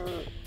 hurt.